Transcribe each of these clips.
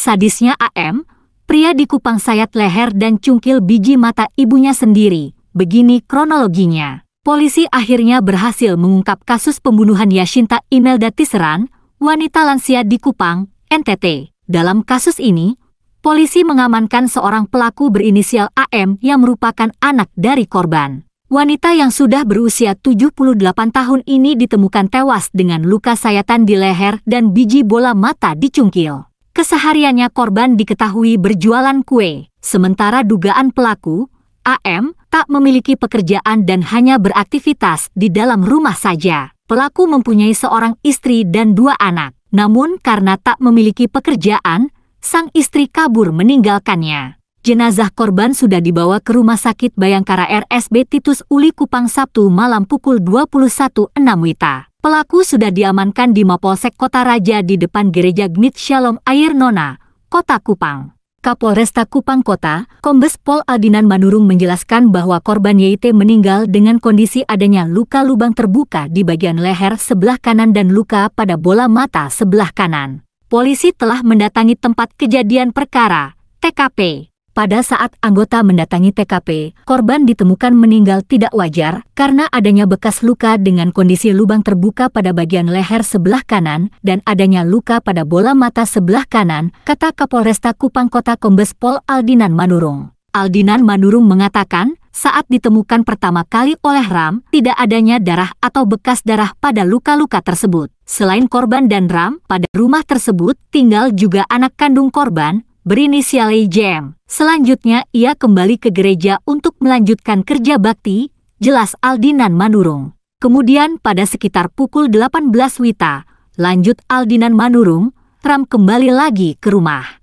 Sadisnya AM, pria di Kupang sayat leher dan cungkil biji mata ibunya sendiri. Begini kronologinya. Polisi akhirnya berhasil mengungkap kasus pembunuhan Yashinta Imelda Tiseran, wanita lansia di Kupang, NTT. Dalam kasus ini, polisi mengamankan seorang pelaku berinisial AM yang merupakan anak dari korban. Wanita yang sudah berusia 78 tahun ini ditemukan tewas dengan luka sayatan di leher dan biji bola mata di cungkil. Kesehariannya korban diketahui berjualan kue, sementara dugaan pelaku, AM, tak memiliki pekerjaan dan hanya beraktivitas di dalam rumah saja. Pelaku mempunyai seorang istri dan dua anak. Namun karena tak memiliki pekerjaan, sang istri kabur meninggalkannya. Jenazah korban sudah dibawa ke Rumah Sakit Bayangkara RSB Titus Uli Kupang Sabtu malam pukul 21.06 Wita. Pelaku sudah diamankan di Mapolsek Kota Raja di depan Gereja Gnit Shalom Air Nona, Kota Kupang. Kapolresta Kupang Kota, Kombes Pol Aldinan Manurung menjelaskan bahwa korban YT meninggal dengan kondisi adanya luka lubang terbuka di bagian leher sebelah kanan dan luka pada bola mata sebelah kanan. Polisi telah mendatangi tempat kejadian perkara, TKP. Pada saat anggota mendatangi TKP, korban ditemukan meninggal tidak wajar karena adanya bekas luka dengan kondisi lubang terbuka pada bagian leher sebelah kanan dan adanya luka pada bola mata sebelah kanan, kata Kapolresta Kupang Kota Kombes Pol Aldinan Manurung. Aldinan Manurung mengatakan, saat ditemukan pertama kali oleh Ram, tidak adanya darah atau bekas darah pada luka-luka tersebut. Selain korban dan Ram, pada rumah tersebut tinggal juga anak kandung korban, berinisial Jem. Selanjutnya ia kembali ke gereja untuk melanjutkan kerja bakti, jelas Aldinan Manurung. Kemudian pada sekitar pukul 18 Wita, lanjut Aldinan Manurung, Ram kembali lagi ke rumah.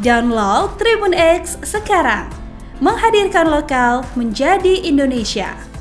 Download Tribun X sekarang, menghadirkan lokal menjadi Indonesia.